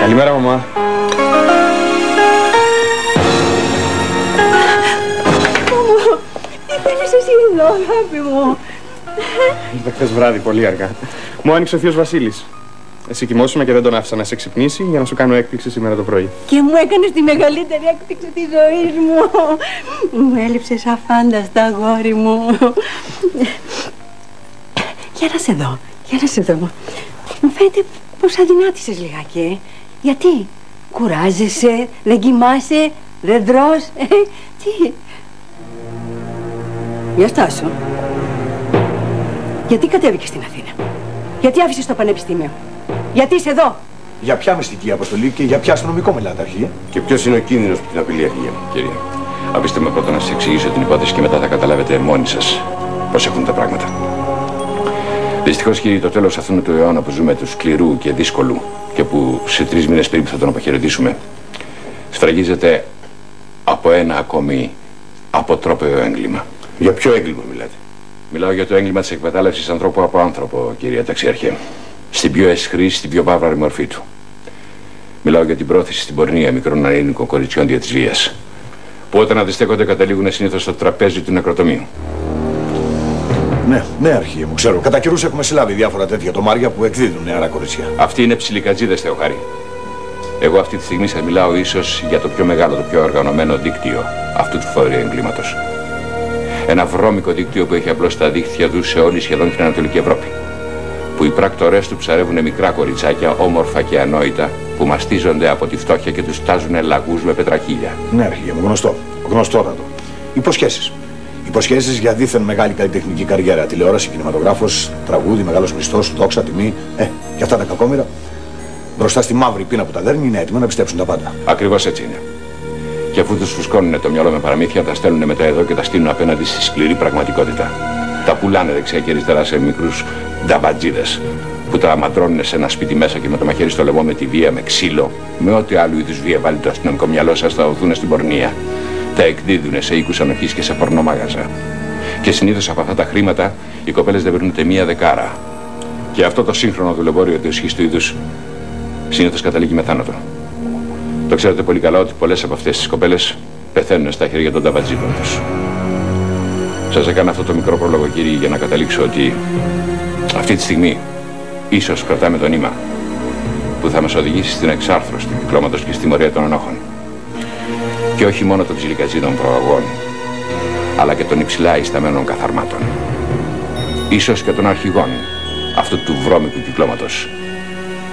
Καλημέρα, μαμά. Τι θέλεις εσύ εδώ, αγάπη μου. Ήρθα χθες βράδυ πολύ αργά. Μου άνοιξε ο θείος Βασίλης. Εσύ κοιμόσουνα και δεν τον άφησα να σε ξυπνήσει για να σου κάνω έκπληξη σήμερα το πρωί. Και μου έκανες τη μεγαλύτερη έκπληξη της ζωής μου. Μου έλειψες αφάνταστα, αγόρι μου. Για να σε δω, για να σε δω. Μου φαίνεται πως αδυνάτησες λιγάκι, ε. Γιατί, κουράζεσαι, δεν κοιμάσαι, δεν τρως, ε, τι; Για στάσου. Γιατί κατέβηκες στην Αθήνα; Γιατί άφησες το πανεπιστήμιο; Γιατί είσαι εδώ; Για ποια μυστική αποστολή και για ποια αστυνομικό μιλάτε, αρχηγέ; Και ποιος είναι ο κίνδυνος που την απειλεί, αρχηγέ. Κύριε, αφήστε με πρώτα να σας εξηγήσω την υπόθεση και μετά θα καταλάβετε μόνοι σας πώς έχουν τα πράγματα. Δυστυχώς, κύριε, το τέλος αυτού του αιώνα που ζούμε, του σκληρού και δύσκολου και που σε τρεις μήνες περίπου θα τον αποχαιρετήσουμε, σφραγίζεται από ένα ακόμη αποτρόπαιο έγκλημα. Για ποιο έγκλημα μιλάτε; Μιλάω για το έγκλημα της εκμετάλλευσης ανθρώπου από άνθρωπο, κύριε Ταξιάρχε. Στην πιο εσχρή, στην πιο βάβαρη μορφή του. Μιλάω για την πρόθεση στην πορνεία μικρών ανήλικων κοριτσιών δια της βίας. Που όταν αντιστέκονται καταλήγουν συνήθως στο τραπέζι του νεκροτομείου. Ναι, ναι, αρχηγέ μου, ξέρω. Κατά καιρούς έχουμε συλλάβει διάφορα τέτοια τομάρια που εκδίδουν νεαρά κοριτσιά. Αυτοί είναι ψιλικατζίδε, Θεοχάρη. Εγώ αυτή τη στιγμή σας μιλάω ίσως για το πιο μεγάλο, το πιο οργανωμένο δίκτυο αυτού του φόρου εγκλήματος. Ένα βρώμικο δίκτυο που έχει απλώσει τα δίχτυα του σε όλη σχεδόν την Ανατολική Ευρώπη. Που οι πράκτορές του ψαρεύουν μικρά κοριτσάκια, όμορφα και ανόητα, που μαστίζονται από τη φτώχεια και τους τάζουν λαγούς με πετραχίλια. Ναι, αρχηγέ μου, γνωστό. Γνωστότατο. Υποσχέσει. Υποσχέσεις για δίθεν μεγάλη καλλιτεχνική καριέρα. Τηλεόραση, κινηματογράφος, τραγούδι, μεγάλος μισθός, δόξα, τιμή. Ε, και αυτά τα κακόμοιρα. Μπροστά στη μαύρη πείνα που τα δέρνει είναι έτοιμα να πιστέψουν τα πάντα. Ακριβώς έτσι είναι. Και αφού τους φουσκώνουν το μυαλό με παραμύθια, τα στέλνουν μετά εδώ και τα στείλουν απέναντι στη σκληρή πραγματικότητα. Τα πουλάνε δεξιά και αριστερά σε μικρούς νταμπατζίδες που τα μαντρώνουν σε ένα σπίτι μέσα και με το μαχαίρι στο λαιμό με τη βία, με ξύλο, με ό,τι άλλου είδους βία βάλει το αστυνομικό μυαλό σας, θα οθούν στην πορνεία. Τα εκδίδουν σε οίκους ανοχής και σε πορνομάγαζα. Και συνήθως από αυτά τα χρήματα οι κοπέλες δεν παίρνουν ούτε μία δεκάρα. Και αυτό το σύγχρονο δουλεμπόριο του ισχύς του είδους συνήθως καταλήγει με θάνατο. Το ξέρετε πολύ καλά ότι πολλές από αυτές τις κοπέλες πεθαίνουν στα χέρια των ταμπατζίδων τους. Σας έκανα αυτό το μικρό πρόλογο, κύριε, για να καταλήξω ότι αυτή τη στιγμή ίσως κρατάμε το νήμα που θα μας οδηγήσει στην εξάρθρωση του κυκλώματος και στη μορία των ενόχων. Και όχι μόνο των ψιλικατζίδων προαγών, αλλά και των υψηλά ισταμένων καθαρμάτων. Ίσως και των αρχηγών αυτού του βρώμικου κυκλώματος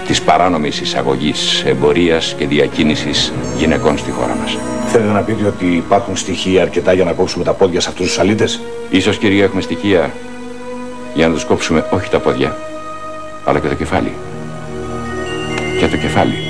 της παράνομης εισαγωγής, εμπορίας και διακίνησης γυναικών στη χώρα μας. Θέλετε να πείτε ότι υπάρχουν στοιχεία αρκετά για να κόψουμε τα πόδια σε αυτούς τους αλήτες; Ίσως κύριε έχουμε στοιχεία για να τους κόψουμε όχι τα πόδια, αλλά και το κεφάλι. Και το κεφάλι.